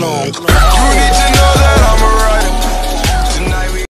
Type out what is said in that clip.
long.